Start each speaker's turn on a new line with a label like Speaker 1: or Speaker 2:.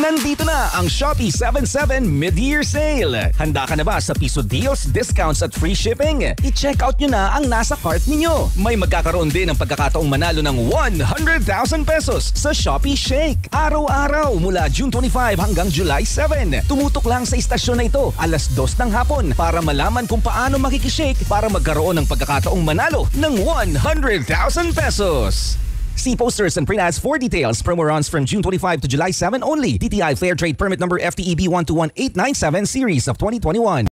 Speaker 1: Nandito na ang Shopee 77 Mid-Year Sale. Handa ka na ba sa piso deals, discounts at free shipping? I-check out nyo na ang nasa cart ninyo. May magkakaroon din ng pagkakataong manalo ng 100,000 pesos sa Shopee Shake. Araw-araw mula June 25 hanggang July 7. Tumutok lang sa istasyon na ito alas 2 ng hapon para malaman kung paano makikishake para magkaroon ng pagkakataong manalo ng 100,000 pesos. See posters and print ads for details. Promo runs from June 25 to July 7 only. DTI Fair Trade Permit number FTEB 121897 series of 2021.